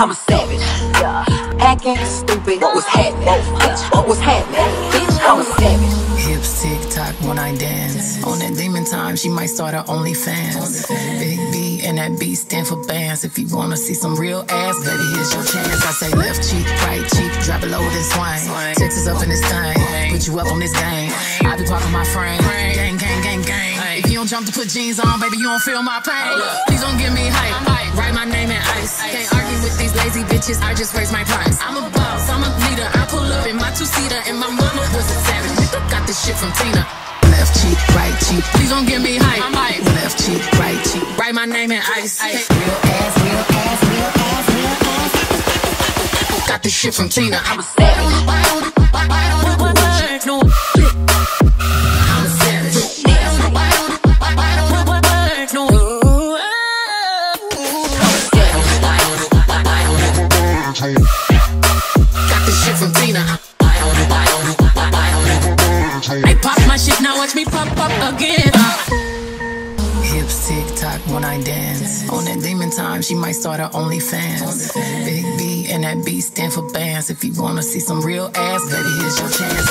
I'm a savage. Acting stupid. What was happening? Bitch, what was happening? Bitch, I'm a savage. Hips tick tock when I dance. On that demon time, she might start her OnlyFans. Big B and that B stand for bands. If you wanna see some real ass, baby, here's your chance. I say left cheek, right cheek, drop it low then swing. Texas up in this thing, put you up on this game. I be parking my frame, gang, gang, gang, gang. If you don't jump to put jeans on, baby, you don't feel my pain. Please don't give me hype. Bitches. I just raise my price. I'm a boss. I'm a leader. I pull up in my two seater, and my mama was a savage. Got this shit from Tina. Left cheek, right cheek. Please don't give me hype. Left cheek, right cheek. Write my name in ice. Real ass, real ass, real ass, real ass. Got this shit from Tina. I'm a savage. No. I'm a Got this shit from Tina. I pop my shit, now watch me pop up again. Hips tick tock when I dance. On that demon time, she might start her OnlyFans. Big B and that B stand for bands. If you wanna see some real ass, baby, here's your chance.